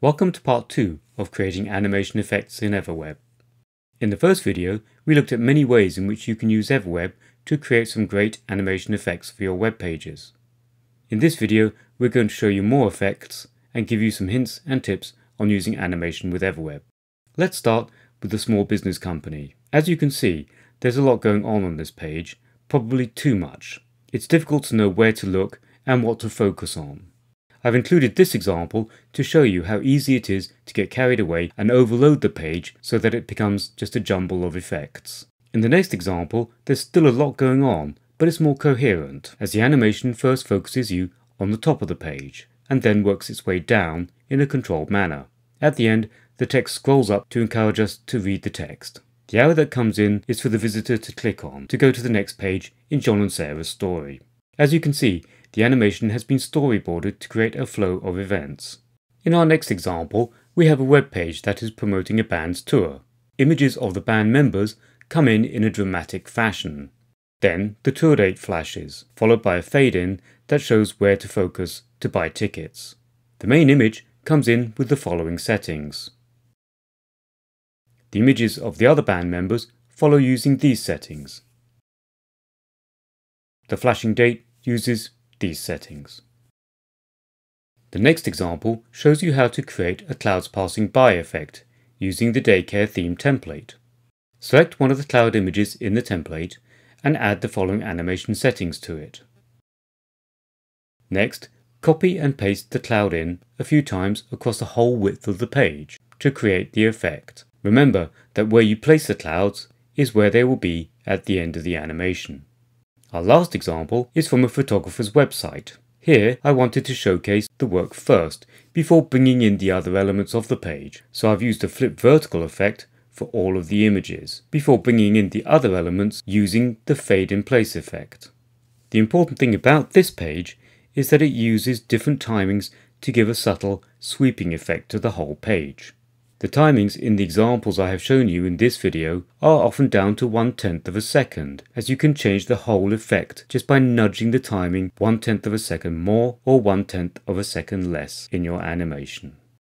Welcome to part 2 of creating animation effects in EverWeb. In the first video, we looked at many ways in which you can use EverWeb to create some great animation effects for your web pages. In this video, we're going to show you more effects and give you some hints and tips on using animation with EverWeb. Let's start with the small business company. As you can see, there's a lot going on on this page, probably too much. It's difficult to know where to look and what to focus on. I've included this example to show you how easy it is to get carried away and overload the page so that it becomes just a jumble of effects. In the next example, there's still a lot going on, but it's more coherent, as the animation first focuses you on the top of the page, and then works its way down in a controlled manner. At the end, the text scrolls up to encourage us to read the text. The arrow that comes in is for the visitor to click on to go to the next page in John and Sarah's story. As you can see, the animation has been storyboarded to create a flow of events. In our next example, we have a web page that is promoting a band's tour. Images of the band members come in in a dramatic fashion. Then the tour date flashes, followed by a fade-in that shows where to focus to buy tickets. The main image comes in with the following settings. The images of the other band members follow using these settings. The flashing date uses these settings. The next example shows you how to create a clouds passing by effect using the daycare theme template. Select one of the cloud images in the template and add the following animation settings to it. Next, copy and paste the cloud in a few times across the whole width of the page to create the effect. Remember that where you place the clouds is where they will be at the end of the animation. Our last example is from a photographer's website. Here I wanted to showcase the work first, before bringing in the other elements of the page, so I've used a flip vertical effect for all of the images, before bringing in the other elements using the fade in place effect. The important thing about this page is that it uses different timings to give a subtle sweeping effect to the whole page. The timings in the examples I have shown you in this video are often down to one tenth of a second, as you can change the whole effect just by nudging the timing one tenth of a second more or one tenth of a second less in your animation.